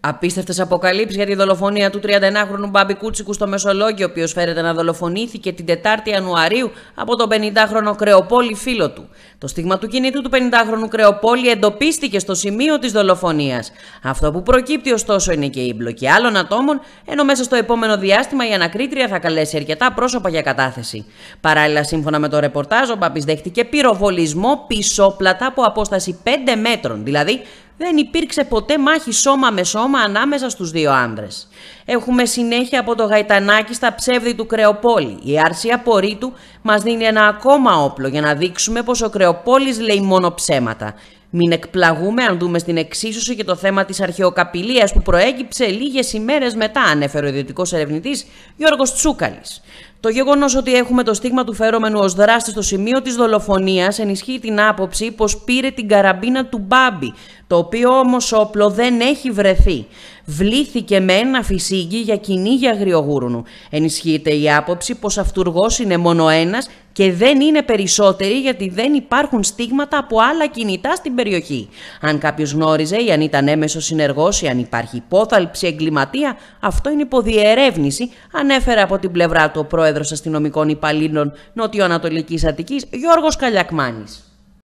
Απίστευτες αποκαλύψεις για τη δολοφονία του 39χρονου Μπάμπη Κούτσικου στο Μεσολόγιο, ο οποίος φέρεται να δολοφονήθηκε την 4η Ιανουαρίου από τον 50χρονο Κρεοπόλη φίλο του. Το στίγμα του κινήτου του 50χρονου Κρεοπόλη εντοπίστηκε στο σημείο της δολοφονίας. Αυτό που προκύπτει ωστόσο είναι και η εμπλοκή άλλων ατόμων, ενώ μέσα στο επόμενο διάστημα η ανακρίτρια θα καλέσει αρκετά πρόσωπα για κατάθεση. Παράλληλα, σύμφωνα με το ρεπορτάζ, ο Μπάμπης δέχτηκε πυροβολισμό πισόπλατα από απόσταση 5 μέτρων, δηλαδή δεν υπήρξε ποτέ μάχη σώμα με σώμα ανάμεσα στους δύο άνδρες. Έχουμε συνέχεια από το γαϊτανάκι στα ψεύδη του Κρεοπόλη. Η άρση απορρίτου μας δίνει ένα ακόμα όπλο για να δείξουμε πως ο Κρεοπόλης λέει μόνο ψέματα. Μην εκπλαγούμε αν δούμε στην εξίσωση και το θέμα της αρχαιοκαπηλείας που προέκυψε λίγες ημέρες μετά, ανέφερε ο ιδιωτικός ερευνητής Γιώργος Τσούκαλης. Το γεγονός ότι έχουμε το στίγμα του φερόμενου ως δράστη στο σημείο της δολοφονίας ενισχύει την άποψη πως πήρε την καραμπίνα του Μπάμπη, το οποίο όμως όπλο δεν έχει βρεθεί. Βλήθηκε με ένα φυσίγγι για κυνήγια αγριογούρουνου. Ενισχύεται η άποψη πως αυτούργό είναι μόνο ένας και δεν είναι περισσότεροι γιατί δεν υπάρχουν στίγματα από άλλα κινητά στην περιοχή. Αν κάποιος γνώριζε ή αν ήταν έμεσος συνεργός ή αν υπάρχει υπόθαλψη εγκληματία, αυτό είναι υποδιερεύνηση, ανέφερε από την πλευρά του ο πρόεδρος αστυνομικών υπαλλήλων Νοτιοανατολικής Αττικής Γιώργος Καλιακμάνης.